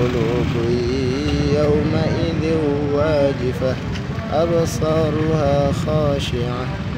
قلوب يومئذ واجفة أبصارها خاشعة.